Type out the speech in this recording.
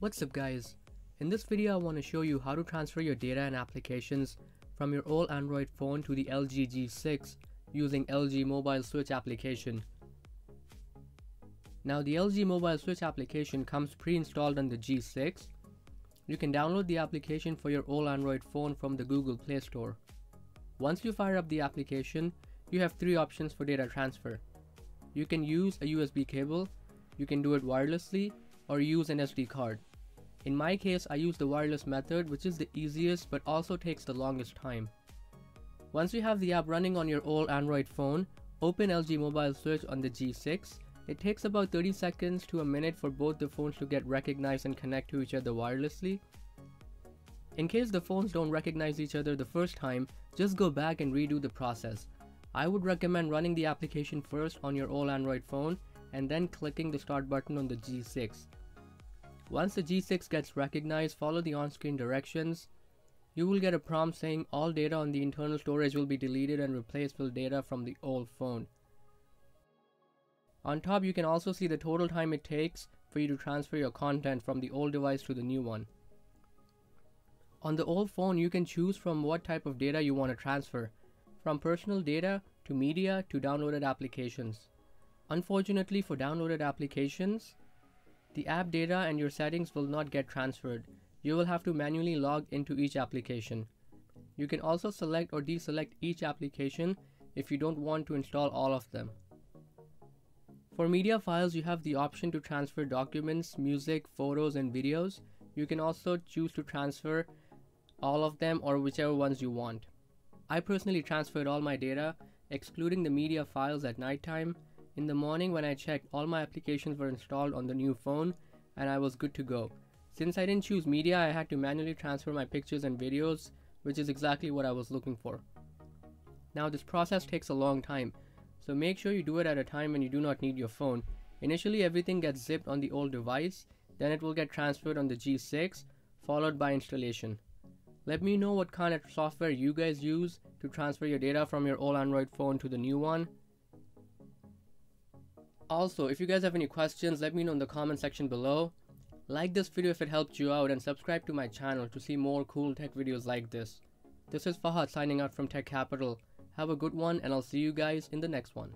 What's up guys? In this video I want to show you how to transfer your data and applications from your old Android phone to the LG G6 using LG Mobile Switch application. Now the LG Mobile Switch application comes pre-installed on the G6. You can download the application for your old Android phone from the Google Play Store. Once you fire up the application, you have three options for data transfer. You can use a USB cable, you can do it wirelessly, or use an SD card. In my case, I use the wireless method which is the easiest but also takes the longest time. Once you have the app running on your old Android phone, open LG Mobile Switch on the G6. It takes about 30 seconds to a minute for both the phones to get recognized and connect to each other wirelessly. In case the phones don't recognize each other the first time, just go back and redo the process. I would recommend running the application first on your old Android phone and then clicking the start button on the G6. Once the G6 gets recognized, follow the on-screen directions. You will get a prompt saying all data on the internal storage will be deleted and replaced with data from the old phone. On top, you can also see the total time it takes for you to transfer your content from the old device to the new one. On the old phone, you can choose from what type of data you want to transfer, from personal data to media to downloaded applications. Unfortunately for downloaded applications, the app data and your settings will not get transferred. You will have to manually log into each application. You can also select or deselect each application if you don't want to install all of them. For media files, you have the option to transfer documents, music, photos, and videos. You can also choose to transfer all of them or whichever ones you want. I personally transferred all my data, excluding the media files at nighttime, in the morning when I checked, all my applications were installed on the new phone and I was good to go. Since I didn't choose media, I had to manually transfer my pictures and videos, which is exactly what I was looking for. Now this process takes a long time, so make sure you do it at a time when you do not need your phone. Initially everything gets zipped on the old device, then it will get transferred on the G6, followed by installation. Let me know what kind of software you guys use to transfer your data from your old Android phone to the new one also, if you guys have any questions, let me know in the comment section below. Like this video if it helped you out and subscribe to my channel to see more cool tech videos like this. This is Fahad signing out from Tech Capital. Have a good one and I'll see you guys in the next one.